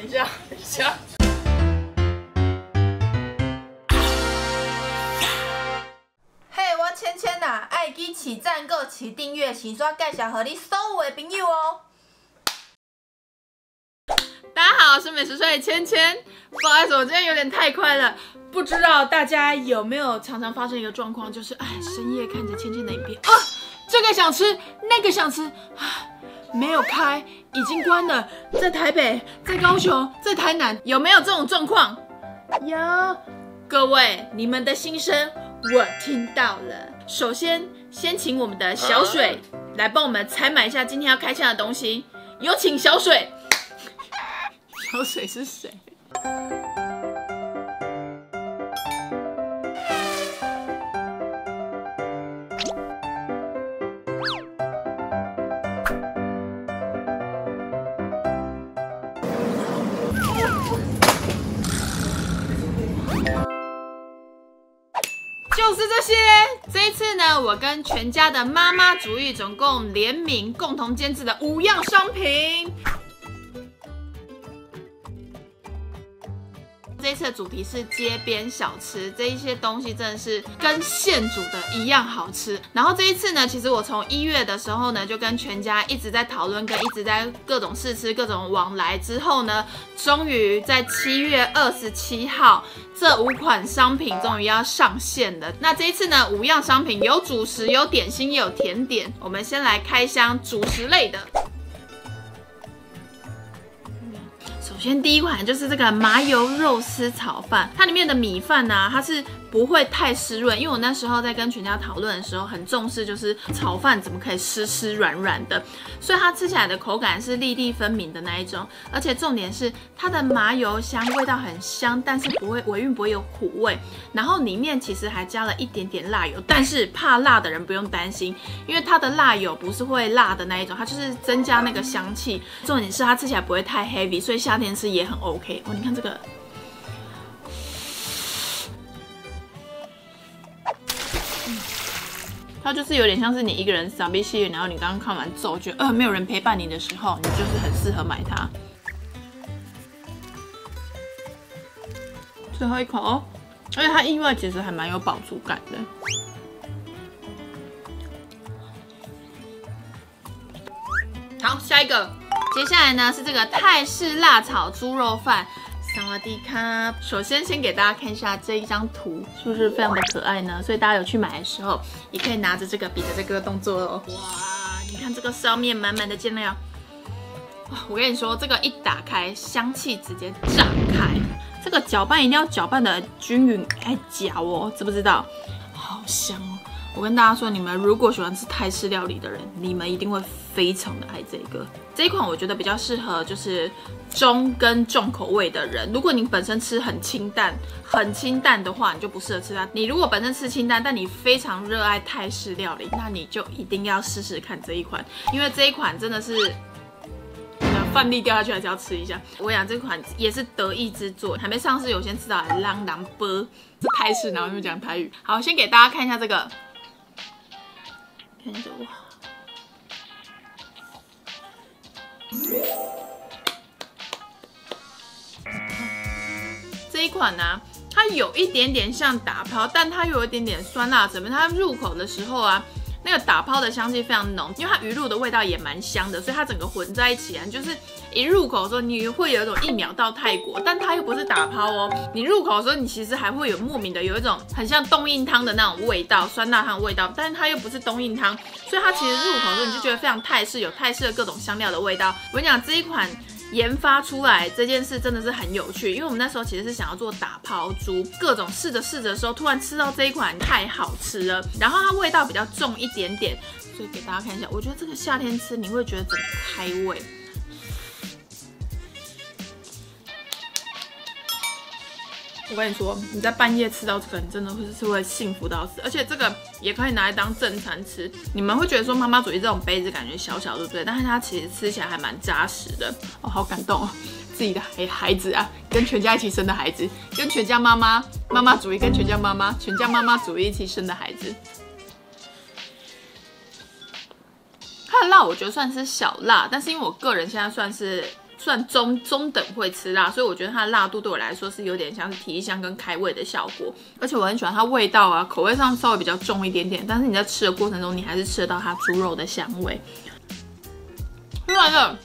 等一下，等一下。嘿，我芊芊呐，爱记起赞个起订阅，请刷介绍和你所有的朋友哦。大家好，我是美食帅芊芊。不好意思，我今天有点太快了。不知道大家有没有常常发生一个状况，就是哎，深夜看着芊芊的影片啊，这个想吃，那个想吃，啊，没有开，已经关了。在台北，在高雄，在台南，有没有这种状况？有。各位，你们的心声我听到了。首先，先请我们的小水来帮我们采买一下今天要开箱的东西。有请小水。小水是谁？我跟全家的妈妈主义总共联名共同监制的五样商品。这次的主题是街边小吃，这一些东西真的是跟现煮的一样好吃。然后这一次呢，其实我从一月的时候呢，就跟全家一直在讨论，跟一直在各种试吃、各种往来之后呢，终于在七月二十七号，这五款商品终于要上线了。那这一次呢，五样商品有主食、有点心、也有甜点。我们先来开箱主食类的。首先第一款就是这个麻油肉丝炒饭，它里面的米饭呢，它是不会太湿润，因为我那时候在跟全家讨论的时候，很重视就是炒饭怎么可以湿湿软软的，所以它吃起来的口感是粒粒分明的那一种，而且重点是它的麻油香，味道很香，但是不会尾韵不会有苦味，然后里面其实还加了一点点辣油，但是怕辣的人不用担心，因为它的辣油不是会辣的那一种，它就是增加那个香气，重点是它吃起来不会太 heavy，所以夏天。吃也很 OK 哦，你看这个，它就是有点像是你一个人傻逼戏，然后你刚刚看完之后觉得呃没有人陪伴你的时候，你就是很适合买它。最后一口哦，而且它意外其实还蛮有饱足感的。好，下一个。接下来呢是这个泰式辣炒猪肉饭，萨瓦迪卡。首先先给大家看一下这一张图，是不是非常的可爱呢？所以大家有去买的时候，也可以拿着这个比着这个动作哦。哇，你看这个上面满满的酱料，哇！我跟你说，这个一打开，香气直接炸开。这个搅拌一定要搅拌的均匀，哎，搅哦，知不知道？好香哦！我跟大家说，你们如果喜欢吃泰式料理的人，你们一定会非常的爱这个。这一款我觉得比较适合就是中跟重口味的人。如果你本身吃很清淡、很清淡的话，你就不适合吃它。你如果本身吃清淡，但你非常热爱泰式料理，那你就一定要试试看这一款，因为这一款真的是饭粒掉下去还是要吃一下。我讲这款也是得意之作，还没上市，有先吃到浪浪波，是泰式，然后又讲台语。好，先给大家看一下这个。看着我，这一款呢，它有一点点像打抛，但它又有一点点酸辣怎么。它入口的时候啊。那个打泡的香气非常浓，因为它鱼露的味道也蛮香的，所以它整个混在一起啊，就是一入口的时候你会有一种一秒到泰国，但它又不是打泡哦。你入口的时候你其实还会有莫名的有一种很像冬阴汤的那种味道，酸辣汤的味道，但是它又不是冬阴汤，所以它其实入口的时候你就觉得非常泰式，有泰式的各种香料的味道。我跟你讲这一款。研发出来这件事真的是很有趣，因为我们那时候其实是想要做打抛猪，各种试着试着的时候，突然吃到这一款太好吃了，然后它味道比较重一点点，所以给大家看一下，我觉得这个夏天吃你会觉得整个开胃。我跟你说，你在半夜吃到这个，你真的会是会幸福到死。而且这个也可以拿来当正餐吃。你们会觉得说妈妈煮义这种杯子感觉小小，对不对？但是它其实吃起来还蛮扎实的。哦，好感动哦，自己的孩孩子啊，跟全家一起生的孩子，跟全家妈妈妈妈煮义，跟全家妈妈全家妈妈煮义一起生的孩子。它的辣我觉得算是小辣，但是因为我个人现在算是。算中中等会吃辣，所以我觉得它的辣度对我来说是有点像是提香跟开胃的效果。而且我很喜欢它味道啊，口味上稍微比较重一点点，但是你在吃的过程中，你还是吃得到它猪肉的香味。吃完了。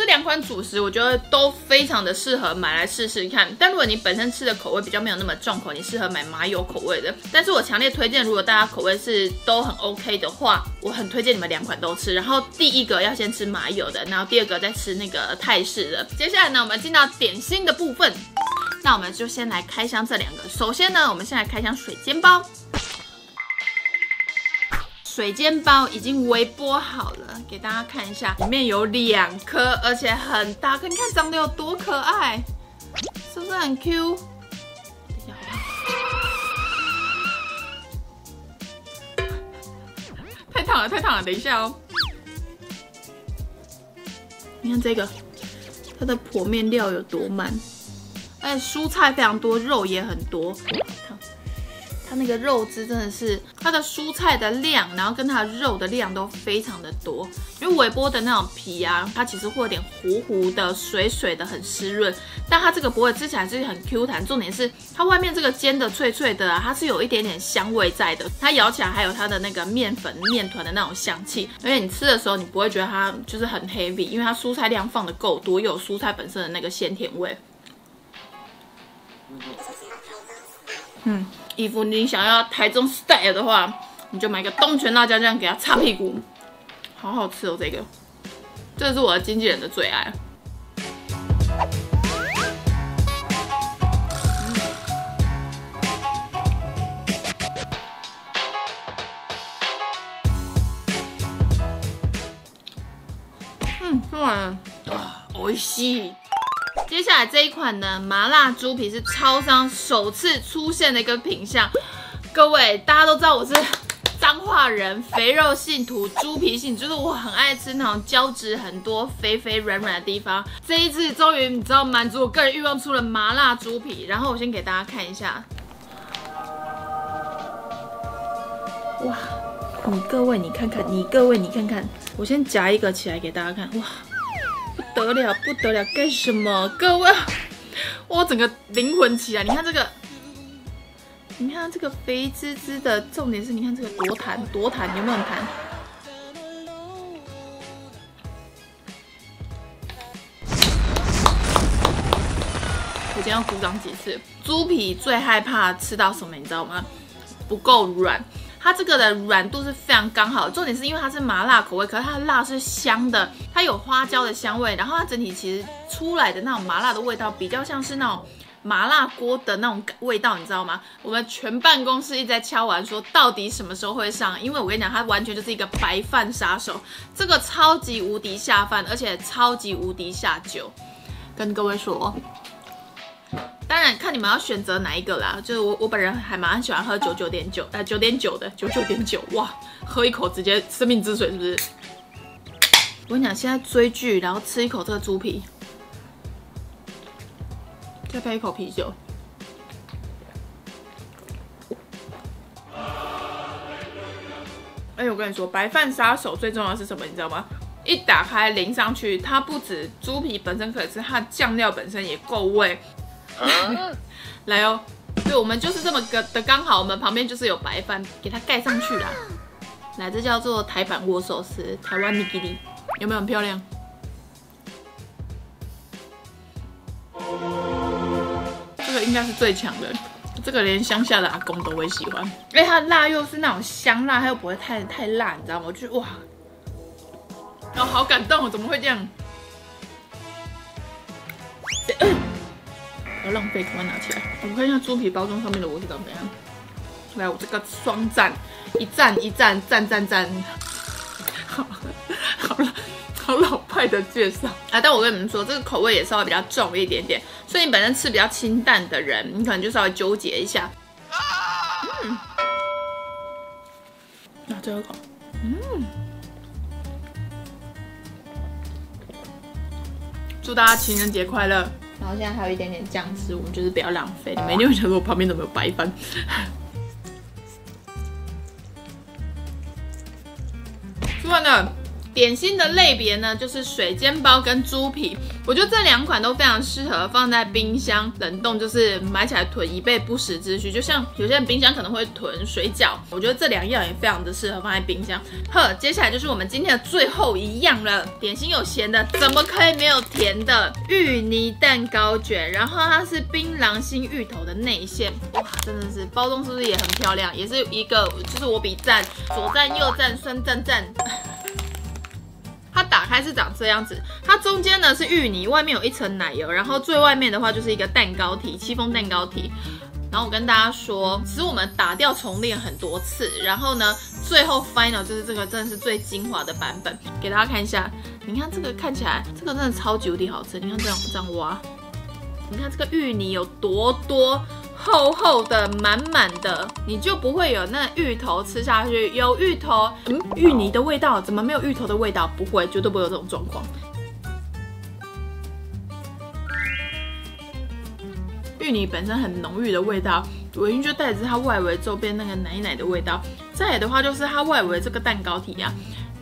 这两款主食我觉得都非常的适合买来试试看，但如果你本身吃的口味比较没有那么重口，你适合买麻油口味的。但是我强烈推荐，如果大家口味是都很 OK 的话，我很推荐你们两款都吃。然后第一个要先吃麻油的，然后第二个再吃那个泰式的。接下来呢，我们进到点心的部分，那我们就先来开箱这两个。首先呢，我们先来开箱水煎包。水煎包已经微波好了，给大家看一下，里面有两颗，而且很大颗，你看长得有多可爱，是不是很 Q？太烫了，太烫了，等一下哦。你看这个，它的剖面料有多满，而且蔬菜非常多，肉也很多。它那个肉汁真的是它的蔬菜的量，然后跟它的肉的量都非常的多。因为微波的那种皮啊，它其实会有点糊糊的、水水的，很湿润。但它这个不会，吃起来是很 Q 弹。重点是它外面这个煎的脆脆的，它是有一点点香味在的。它咬起来还有它的那个面粉、面团的那种香气。而且你吃的时候，你不会觉得它就是很 heavy，因为它蔬菜量放的够多，又有蔬菜本身的那个鲜甜味。嗯衣服你想要台中 style 的话，你就买个东泉辣椒酱给它擦屁股，好好吃哦！这个，这是我的经纪人的最爱。嗯，吃完了，啊，美味し接下来这一款呢，麻辣猪皮是超商首次出现的一个品相。各位大家都知道我是脏话人，肥肉信徒，猪皮信，就是我很爱吃那种胶质很多、肥肥软软的地方。这一次终于你知道满足我个人欲望，出了麻辣猪皮。然后我先给大家看一下，哇，你各位你看看，你各位你看看，我先夹一个起来给大家看，哇。得了，不得了，干什么？各位，我整个灵魂起来！你看这个，你看这个肥滋滋的，重点是你看这个多弹多弹，有没有弹？我今天要鼓掌几次？猪皮最害怕吃到什么？你知道吗？不够软。它这个的软度是非常刚好，重点是因为它是麻辣口味，可是它的辣是香的，它有花椒的香味，然后它整体其实出来的那种麻辣的味道比较像是那种麻辣锅的那种味道，你知道吗？我们全办公室一直在敲完说到底什么时候会上，因为我跟你讲，它完全就是一个白饭杀手，这个超级无敌下饭，而且超级无敌下酒，跟各位说。当然看你们要选择哪一个啦，就是我我本人还蛮喜欢喝九九点九，呃九点九的九九点九，哇，喝一口直接生命之水是不是？我跟你讲，现在追剧，然后吃一口这个猪皮，再配一口啤酒。哎，我跟你说，白饭杀手最重要的是什么？你知道吗？一打开淋上去，它不止猪皮本身可以吃，它的酱料本身也够味。来哦，对，我们就是这么个的刚好，我们旁边就是有白饭，给它盖上去啦。来，这叫做台版握寿司，台湾尼基里，有没有很漂亮？这个应该是最强的，这个连乡下的阿公都会喜欢。因为，它辣又是那种香辣，它又不会太太辣，你知道吗？我觉得哇，哦，好感动哦，怎么会这样？要浪费，赶快拿起来。我们看一下猪皮包装上面的我是长怎样。来，我这个双赞，一赞一赞，赞赞赞。好，好了，好老派的介绍啊！但我跟你们说，这个口味也稍微比较重一点点，所以你本身吃比较清淡的人，你可能就稍微纠结一下。嗯。那最后一口，嗯。祝大家情人节快乐！然后现在还有一点点酱汁，我们就是不要浪费。你们一定会想说，我旁边怎么有白饭？吃完了，点。心的类别呢，就是水煎包跟猪皮，我觉得这两款都非常适合放在冰箱冷冻，就是买起来囤以备不时之需。就像有些人冰箱可能会囤水饺，我觉得这两样也非常的适合放在冰箱。呵，接下来就是我们今天的最后一样了，点心有咸的，怎么可以没有甜的？芋泥蛋糕卷，然后它是槟榔心芋头的内馅，哇，真的是包装是不是也很漂亮？也是一个，就是我比赞，左赞右赞，酸赞赞。它打开是长这样子，它中间呢是芋泥，外面有一层奶油，然后最外面的话就是一个蛋糕体，戚风蛋糕体。然后我跟大家说，其实我们打掉重练很多次，然后呢，最后 final 就是这个真的是最精华的版本，给大家看一下。你看这个看起来，这个真的超级无敌好吃。你看这样这样挖，你看这个芋泥有多多。厚厚的、满满的，你就不会有那芋头吃下去有芋头，嗯，芋泥的味道，怎么没有芋头的味道？不会，绝对不会有这种状况。芋泥本身很浓郁的味道，唯一就带着它外围周边那个奶奶的味道。再来的话就是它外围这个蛋糕体啊，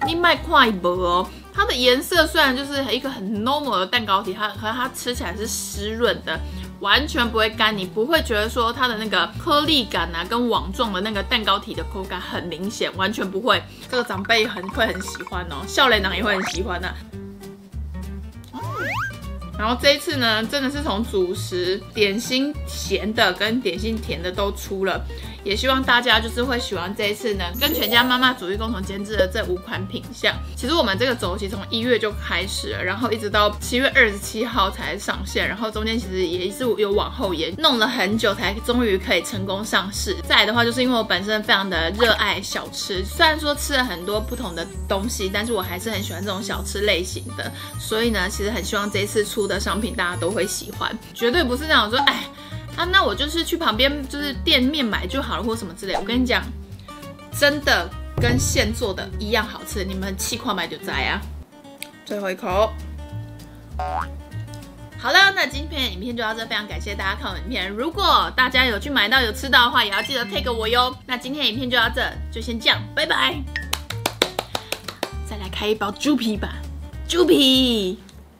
你卖快薄哦。它的颜色虽然就是一个很 normal 的蛋糕体，它和它吃起来是湿润的。完全不会干，你不会觉得说它的那个颗粒感啊，跟网状的那个蛋糕体的口感很明显，完全不会。这个长辈很会很喜欢哦，笑脸党也会很喜欢的。然后这一次呢，真的是从主食、点心咸的跟点心甜的都出了。也希望大家就是会喜欢这一次呢，跟全家妈妈主义共同监制的这五款品相。其实我们这个周期从一月就开始了，然后一直到七月二十七号才上线，然后中间其实也是有往后延，弄了很久才终于可以成功上市。再来的话，就是因为我本身非常的热爱小吃，虽然说吃了很多不同的东西，但是我还是很喜欢这种小吃类型的，所以呢，其实很希望这一次出的商品大家都会喜欢，绝对不是那种说哎。啊，那我就是去旁边就是店面买就好了，或什么之类。我跟你讲，真的跟现做的一样好吃，你们气块买就摘啊。最后一口。好了，那今天的影片就到这，非常感谢大家看我影片。如果大家有去买到有吃到的话，也要记得 take 我哟。那今天的影片就到这，就先这样，拜拜。再来开一包猪皮吧，猪皮。